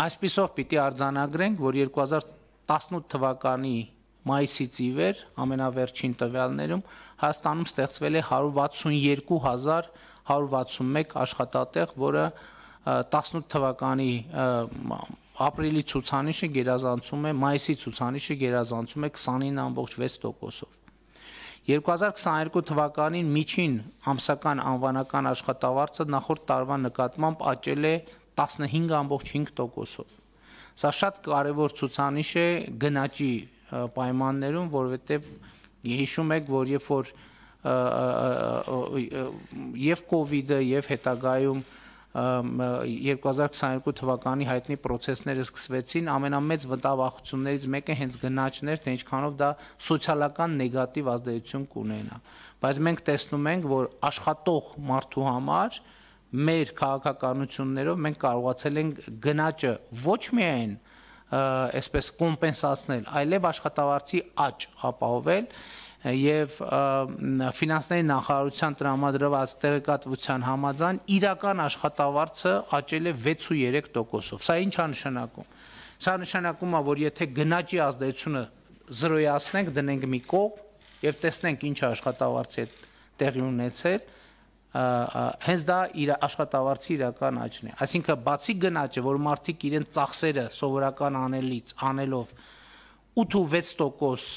Այսպիսով պիտի արձանագրենք, որ 2018 թվականի մայիսից ի վեր ամենավերջին տվյալներում Հայաստանում ստեղծվել է 162161 աշխատատեղ, որը 18 թվականի ապրիլի ցուցանիշը գերազանցում է մայիսի ցուցանիշը գերազանցում է 29.6%-ով։ 2022 թվականին միջին ամսական անվանական աշխատավարձը նախորդ տարվա նկատմամբ աճել է 15.5%-ով։ Սա շատ կարևոր ցուցանիշ է գնաճի պայմաններում, որովհետև հիշում եք, որ երբ որ եւ կ ូវ իդը եւ հետագայում 2022 թվականի հայտնի process-ները սկսվեցին, ամենամեծ վտավախություններից մեկը հենց գնաճներ, թե ինչքանով դա սոցիալական նեգատիվ ազդեցություն կունենա։ Բայց մենք տեսնում ենք, որ աշխատող մարդու համար մեր քաղաքականություններով մենք կարողացել ենք գնաճը ոչ միայն այսպես կոմպենսացնել, այլև աշխատավարձի աճ ապահովել եւ ֆինանսների նախարարության տրամադրված տեղեկատվության համաձայն իրական աշխատավարձը աճել է 6.3%-ով։ Սա ինչ է նշանակում։ Սա նշանակում է, որ եթե գնաճի ազդեցությունը զրոյացնենք, դնենք մի կողմ եւ տեսնենք ինչ աշխատավարձի է տեղի ունեցել, հենց դա իր աշխատավարձի իրական աճն է։ Այսինքն բացի գնաճը, որ մարդիկ իրեն ծախսերը սովորական անելից անելով 8.6%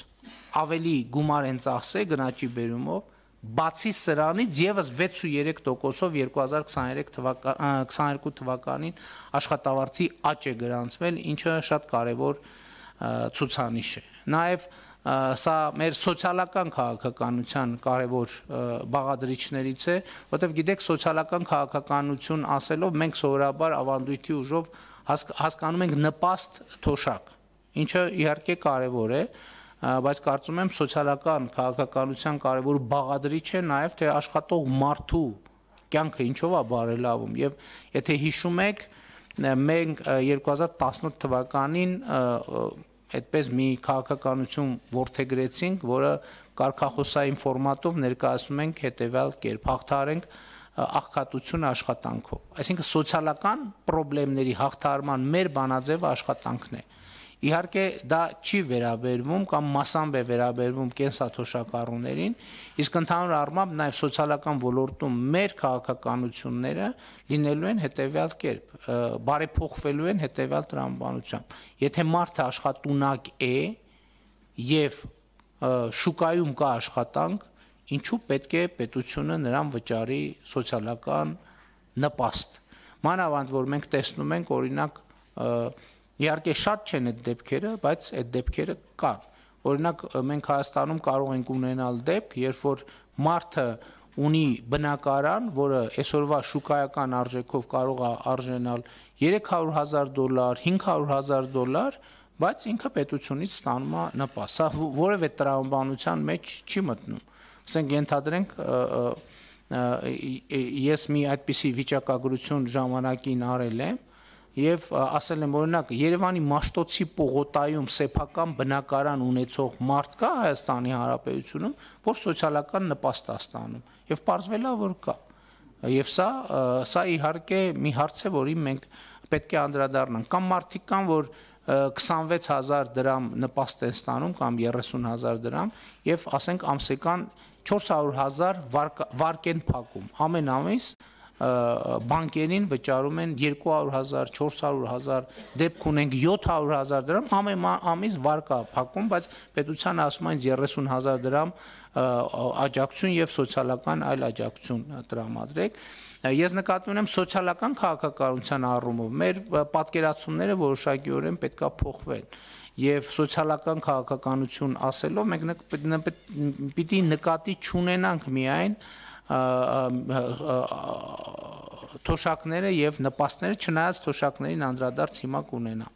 ավելի գումար են ծախսել գնաճի բերումով, բացի սրանից եւս 6.3%-ով 2023 թվական 22 թվականին աշխատավարձի աճ է գրանցվել, ինչը շատ կարևոր ցուցանիշ է։ Նաեւ սա մեր սոցիալական քաղաքականության կարևոր բաղադրիչներից է, որտեղ գիտեք սոցիալական քաղաքականություն ասելով մենք սովորաբար ավանդույթի ուժով հասկանում ենք նպաստ թոշակ, ինչը իհարկե կարևոր է, բայց կարծում եմ սոցիալական քաղաքականության կարևոր բաղադրիչ է նաև թե աշխատող մարդու կյանքը ինչով է բարելավում եւ եթե հիշում եք մենք 2018 թվականին այդպես մի քաղաքականություն որթեգրեցինք, որը կարկախոսային ֆորմատով ներկայացնում ենք հետևյալ կերպ՝ հաղթարենք աղքատություն աշխատանքով։ Այսինքն սոցիալական խնդիրների հաղթարման մեր բանաձևը աշխատանքն է։ Ա, Իհարկե դա չի վերաբերվում կամ մասամբ է վերաբերվում կենսաթոշակառուներին, իսկ ընդհանուր առմամբ նաև սոցիալական ոլորտում մեր քաղաքականությունները լինելու են հետևյալ կերպ, բարեփոխվելու են հետևյալ տրամաբանությամբ։ Եթե մարդը աշխատունակ է եւ շուկայում կա աշխատանք, ինչու պետք է պետությունը նրան վճարի սոցիալական նպաստ։ Մանավանդ որ մենք տեսնում ենք օրինակ Իհարկե շատ չեն այդ դեպքերը, բայց այդ դեպքերը կան։ Օրինակ մենք Հայաստանում կարող ենք ունենալ դեպք, երբ որ մարդը ունի բնակարան, որը այսօրվա շուկայական արժեքով կարող է արժենալ 300.000 դոլար, 500.000 դոլար, բայց ինքը պետությունից ստանում է նպաստ։ Սա որևէ տրամաբանության մեջ չի մտնում։ Ասենք ենթադրենք ես մի այդպիսի վիճակագրություն ժամանակին արել եմ, եւ ասել եմ օրինակ Երևանի Մաշտոցի պողոտայում սեփական բնակարան ունեցող մարդ կա Հայաստանի Հանրապետությունում, որ սոցիալական նպաստ է ստանում եւ ողջվել է որ կա։ Եվ սա սա իհարկե մի հարց է, որին մենք պետք է անդրադառնանք։ Կամ մարդիկ կան, որ 26000 դրամ նպաստ են ստանում կամ 30000 դրամ եւ ասենք ամսական 400000 վարկ են փակում ամեն ամիս բանկերին վճարում են 200.000, 400.000, դեպք ունենք 700.000 դրամ, ամեն ամիս վարկա փակում, բայց պետությանը ասում են 30.000 դրամ աջակցություն եւ սոցիալական այլ աջակցություն տրամադրեք։ Ես նկատում եմ սոցիալական քաղաքականության առումով մեր պատկերացումները որոշակիորեն պետքա փոխվեն եւ սոցիալական քաղաքականություն ասելով մենք պիտի նկատի չունենանք միայն թոշակները եւ նպաստները չնայած թոշակներին անդրադարձ հիմա կունենամ